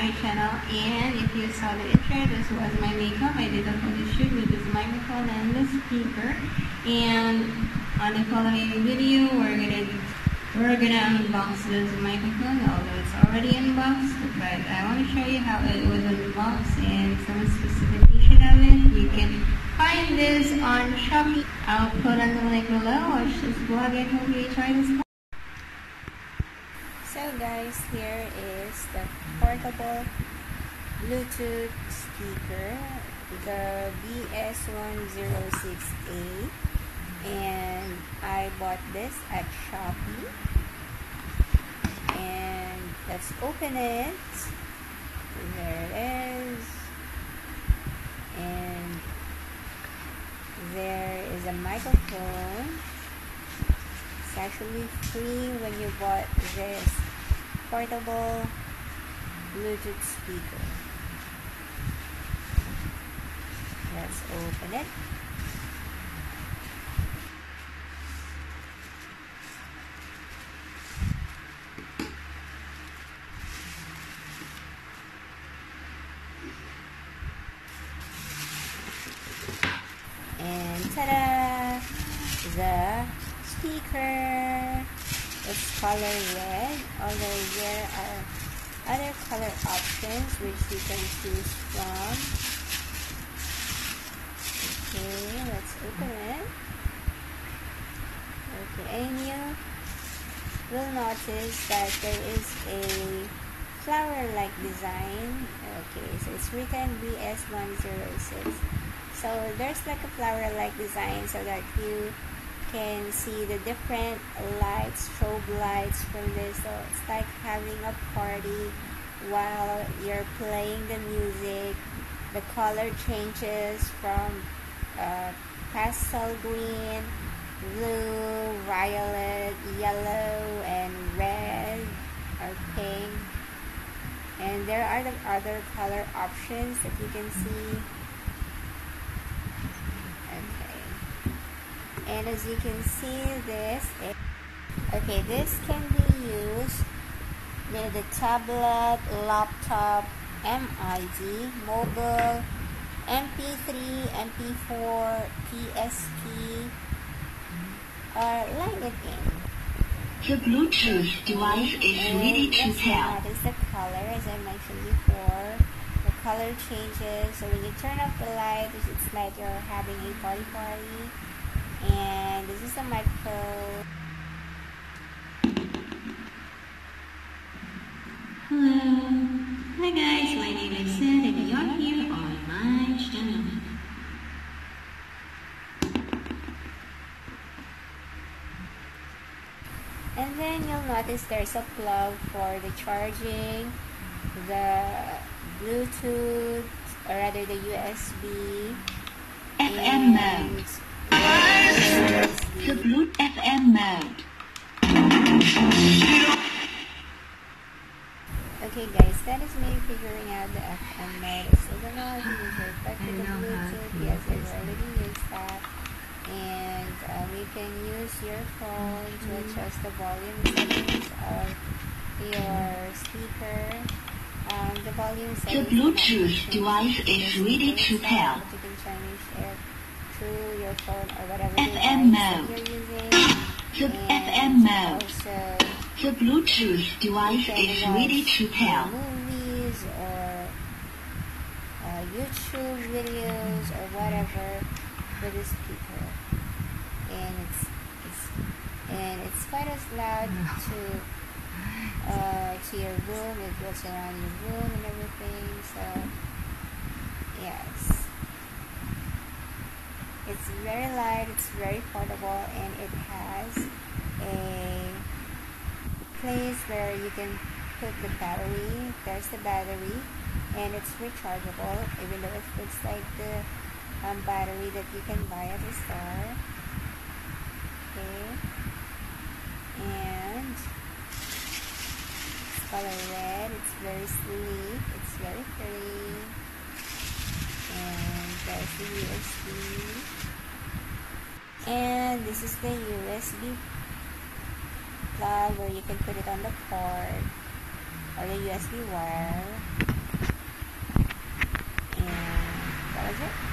my channel and if you saw the intro, this was my makeup. I did a photo shoot with this microphone and the speaker. And on the following video, we're gonna we're gonna unbox this microphone, although it's already unboxed, but I want to show you how it was unboxed and some specification of it. You can find this on Shopee. I'll put on the link below. Watch this vlog and hope you try this. Guys, here is the portable Bluetooth speaker, the BS106A and I bought this at Shopee. And let's open it. There it is. And there is a microphone. It's actually free when you bought this portable Bluetooth speaker. Let's open it. And ta-da! The speaker is color red, although there are other color options which you can choose from. Okay, let's open it. Okay, and you will notice that there is a flower-like design. Okay, so it's written BS106. So there's like a flower-like design so that you can see the different lights, strobe lights from this. So it's like having a party while you're playing the music. The color changes from uh, pastel green, blue, violet, yellow, and red or pink. And there are the other color options that you can see. And as you can see this it, okay this can be used with the tablet laptop MID mobile MP3 MP4 PSP or line it in the Bluetooth device is and ready to pair. That is the color, as I mentioned before. The color changes. So when you turn off the light, it's like you're having a party party and this is a microphone. Hello. Hi guys. My name is Sid and you're here on my channel. And then you'll notice there's a plug for the charging the Bluetooth or rather the USB FM mode the Blue FM mode. Okay guys, that is me figuring out the FM mode. I still don't know how to use it, but the Bluetooth, yes, I've already used that. And um, you can use your phone to adjust the volume settings of your speaker. Um, the volume settings. The Bluetooth device is ready to pair. You can change it through your phone or whatever FM mode. The FM mode. The Bluetooth device is ready to pair. movies or uh, YouTube videos or whatever for the speaker, and it's it's and it's quite as loud to uh, to your room. It goes around your room and everything. So yes. It's very light, it's very portable, and it has a place where you can put the battery. There's the battery, and it's rechargeable, even though it looks like the um, battery that you can buy at the store. Okay, and it's color red. It's very sleek. It's very pretty, and there's the USB and this is the USB plug where you can put it on the port or the USB wire. And that was it.